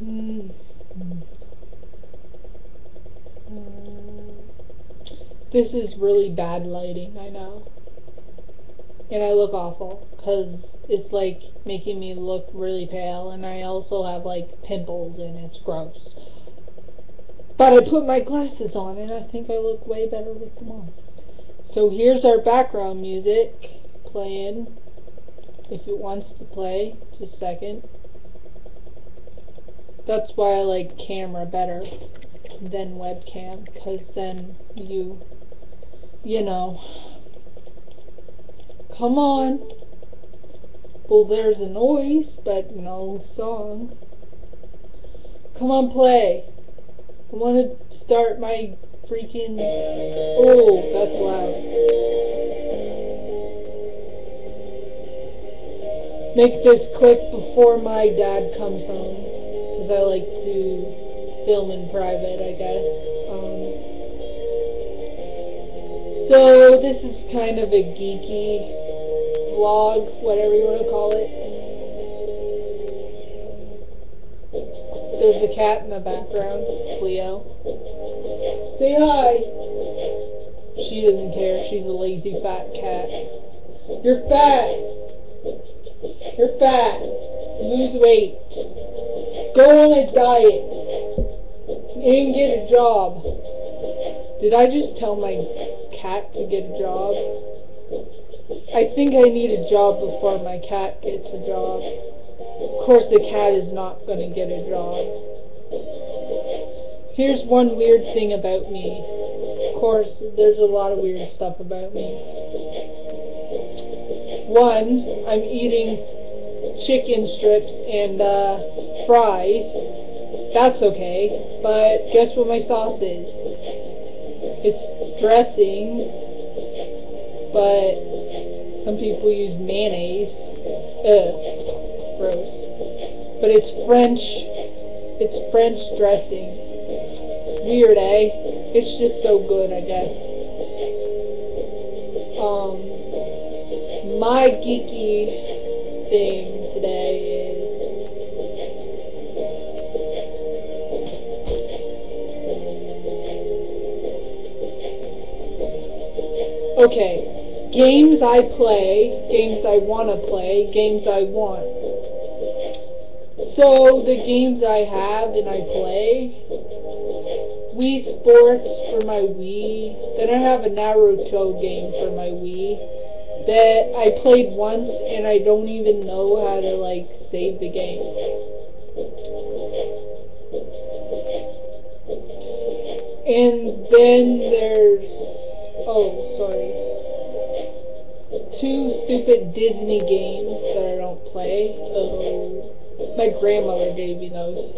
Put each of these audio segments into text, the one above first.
Mm. This is really bad lighting, I know. And I look awful, because it's like making me look really pale, and I also have like pimples, and it's gross. But I put my glasses on, and I think I look way better with them on. So here's our background music playing, if it wants to play, just a second. That's why I like camera better than webcam, because then you, you know. Come on. Well, there's a noise, but no song. Come on, play. I want to start my freaking. Oh, that's loud. Make this quick before my dad comes home, because I like to film in private, I guess. Um, so this is kind of a geeky vlog, whatever you want to call it. There's a cat in the background, Cleo. Say hi. She doesn't care. She's a lazy fat cat. You're fat. You're fat. Lose weight. Go on a diet. And get a job. Did I just tell my cat to get a job? I think I need a job before my cat gets a job. Of course, the cat is not going to get a job. Here's one weird thing about me. Of course, there's a lot of weird stuff about me. One, I'm eating chicken strips and uh, fries. That's okay, but guess what my sauce is? It's dressing, but some people use mayonnaise. Ugh, gross. But it's French. It's French dressing. Weird, eh? It's just so good, I guess. Um, my geeky thing Okay, games I play, games I want to play, games I want. So, the games I have and I play, Wii Sports for my Wii, then I have a Naruto game for my Wii that I played once and I don't even know how to, like, save the game. And then there's Oh, sorry. Two stupid Disney games that I don't play. Oh, my grandmother gave me those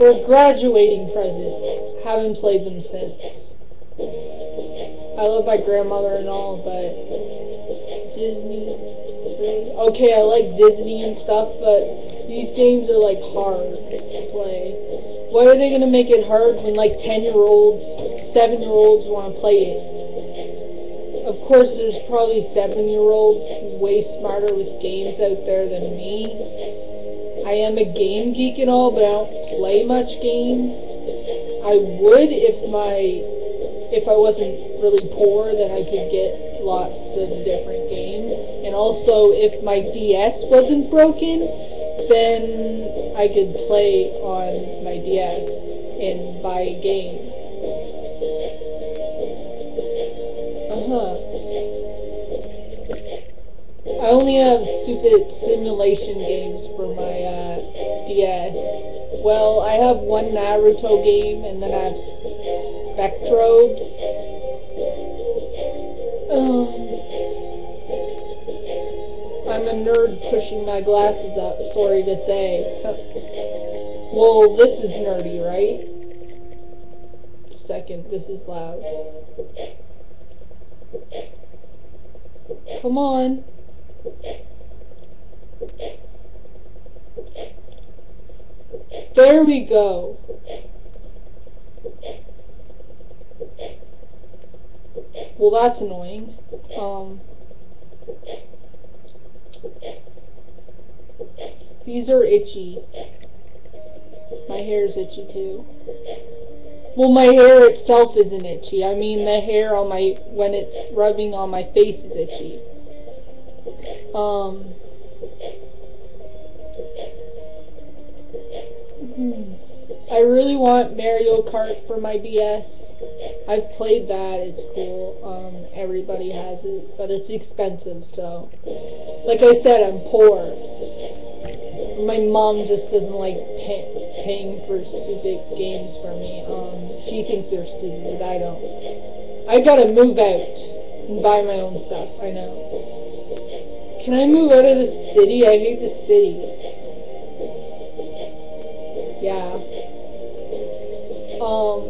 for a graduating present. Haven't played them since. I love my grandmother and all, but Disney. Okay, I like Disney and stuff, but these games are like hard to play. Why are they gonna make it hard when like 10 year olds, 7 year olds want to play it? Of course, there's probably seven-year-olds way smarter with games out there than me. I am a game geek and all, but I don't play much games. I would if my if I wasn't really poor, then I could get lots of different games. And also, if my DS wasn't broken, then I could play on my DS and buy games. I only have stupid simulation games for my uh, DS. Well, I have one Naruto game, and then I have Spectrobes. Um, I'm a nerd pushing my glasses up, sorry to say. Well, this is nerdy, right? Second, this is loud. Come on. There we go. Well, that's annoying. Um, these are itchy. My hair is itchy too. Well, my hair itself isn't itchy. I mean the hair on my, when it's rubbing on my face is itchy. Um, I really want Mario Kart for my DS. I've played that, it's cool. Um, everybody has it, but it's expensive, so. Like I said, I'm poor. My mom just doesn't like pay paying for stupid games for me. Um, she thinks they're stupid, but I don't. I gotta move out and buy my own stuff, I know. Can I move out of the city? I hate the city. Yeah. Um,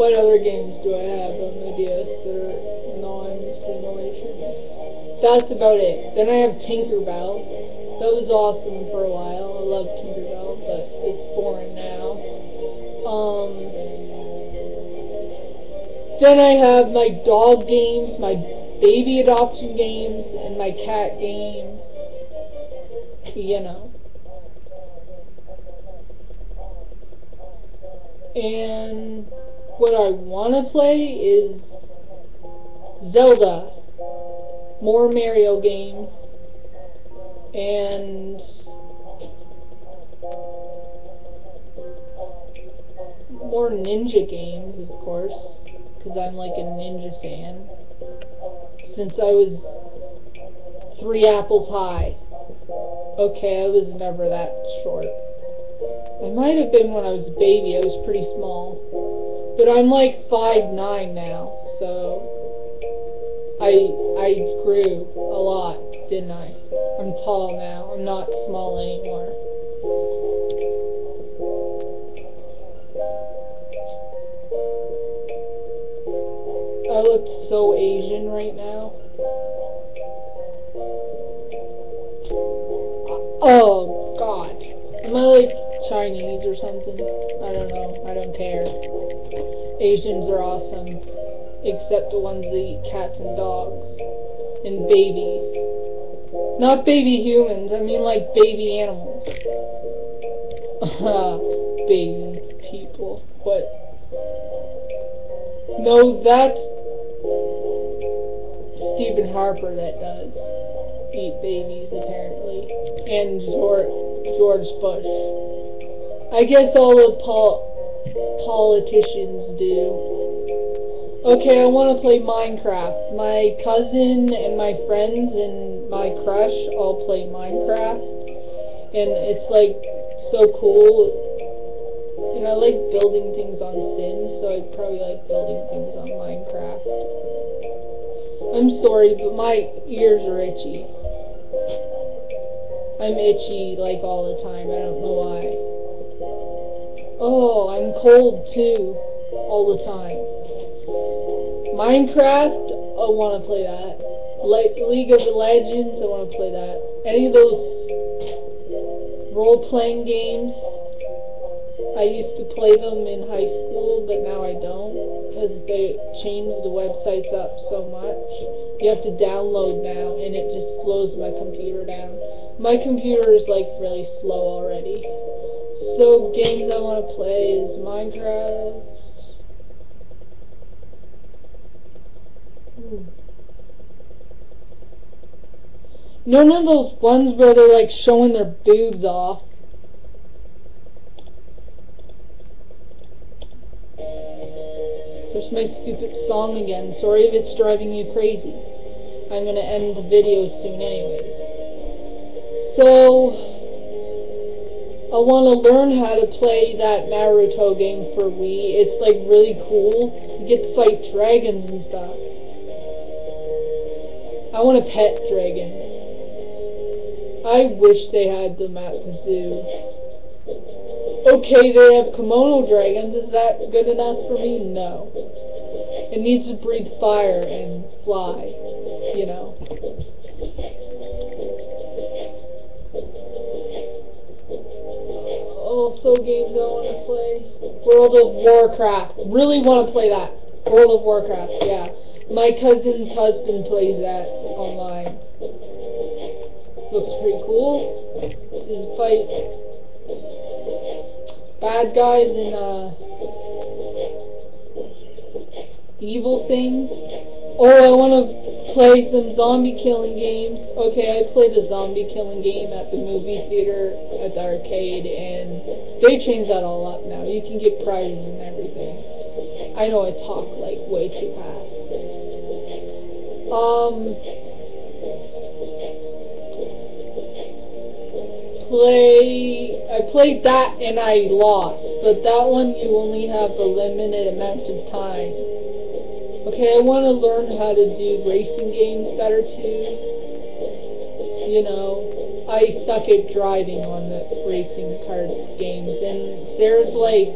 what other games do I have on the DS that are non-simulation? That's about it. Then I have Tinkerbell. That was awesome for a while. I love Tinkerbell, but it's boring now. Um, then I have my dog games, my baby adoption games, and my cat game. You know. And what I want to play is Zelda, more Mario games, and more ninja games, of course, because I'm like a ninja fan. Since I was three apples high. Okay, I was never that short. I might have been when I was a baby. I was pretty small. But I'm like five nine now, so I I grew a lot, didn't I? I'm tall now. I'm not small anymore. I look so Asian right now. Oh God. Am I like Chinese or something. I don't know. I don't care. Asians are awesome. Except the ones that eat cats and dogs. And babies. Not baby humans, I mean like baby animals. baby people. What? No, that's Stephen Harper that does eat babies, apparently. And George, George Bush. I guess all the pol politicians do. Okay, I want to play Minecraft. My cousin and my friends and my crush all play Minecraft. And it's like so cool. And I like building things on Sims, so I'd probably like building things on Minecraft. I'm sorry, but my ears are itchy. I'm itchy like all the time. I don't know why. Oh, I'm cold too, all the time. Minecraft, I want to play that. Le League of Legends, I want to play that. Any of those role-playing games, I used to play them in high school, but now I don't, because they changed the websites up so much. You have to download now, and it just slows my computer down. My computer is, like, really slow already. So, games I want to play is Minecraft. Hmm. None of those ones where they're like showing their boobs off. My stupid song again. Sorry if it's driving you crazy. I'm gonna end the video soon anyways. So, I want to learn how to play that Naruto game for Wii. It's like really cool. You get to fight dragons and stuff. I want a pet dragon. I wish they had them at the zoo. Okay, they have Komodo dragons. Is that good enough for me? No. It needs to breathe fire and fly, you know. also games I want to play. World of Warcraft. Really want to play that. World of Warcraft, yeah. My cousin's husband plays that online. looks pretty cool. This is fight bad guys and uh, evil things. Oh, I want to play some zombie killing games. Okay, I played a zombie killing game at the movie theater at the arcade, and they changed that all up now. You can get prizes and everything. I know I talk like way too fast. Um, play. I played that and I lost, but that one you only have a limited amount of time. Okay, I want to learn how to do racing games better too. You know, I suck at driving on the racing car games, and there's like,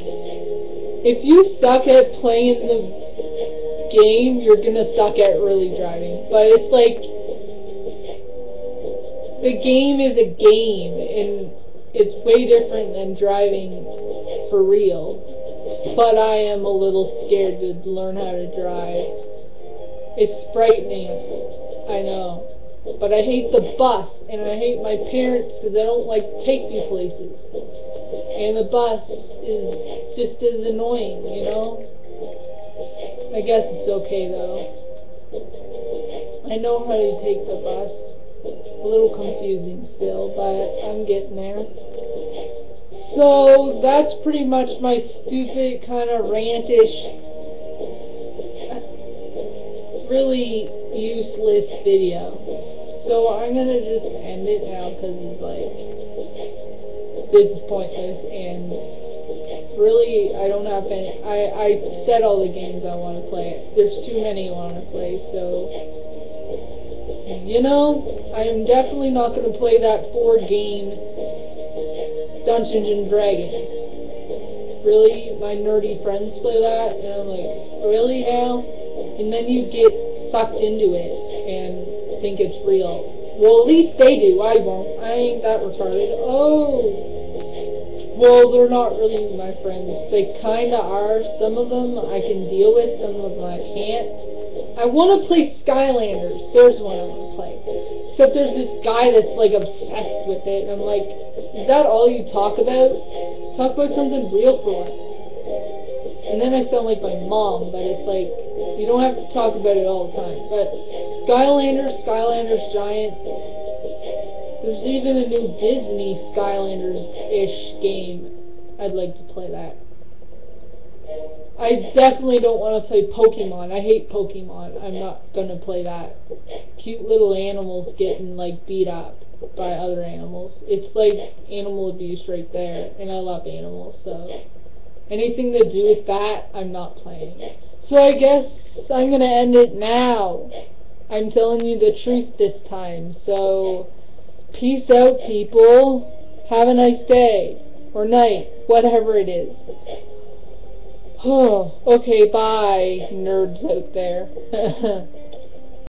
if you suck at playing the game, you're gonna suck at really driving. But it's like, the game is a game, and it's way different than driving for real but I am a little scared to learn how to drive. It's frightening, I know. But I hate the bus, and I hate my parents because they don't like to take me places. And the bus is just as annoying, you know? I guess it's okay, though. I know how to take the bus. A little confusing still, but I'm getting there. So that's pretty much my stupid kind of rantish, really useless video. So I'm gonna just end it now because it's like this is pointless and really I don't have any. I I said all the games I want to play. There's too many I want to play, so you know I am definitely not gonna play that four game Dungeons and Dragons. Really? My nerdy friends play that? And I'm like, really now? And then you get sucked into it and think it's real. Well, at least they do. I won't. I ain't that retarded. Oh! Well, they're not really my friends. They kinda are. Some of them I can deal with, some of them I can't. I want to play Skylanders. There's one I want to play. Except there's this guy that's like obsessed with it, and I'm like, is that all you talk about? Talk about something real for once. And then I sound like my mom, but it's like, you don't have to talk about it all the time. But Skylanders, Skylanders Giant, there's even a new Disney Skylanders-ish game. I'd like to play that. I definitely don't want to play Pokemon. I hate Pokemon. I'm not gonna play that. Cute little animals getting like beat up by other animals. It's like animal abuse right there, and I love animals, so anything to do with that, I'm not playing. So I guess I'm gonna end it now. I'm telling you the truth this time. So peace out, people. Have a nice day or night, whatever it is. Oh, okay, bye, nerds out there.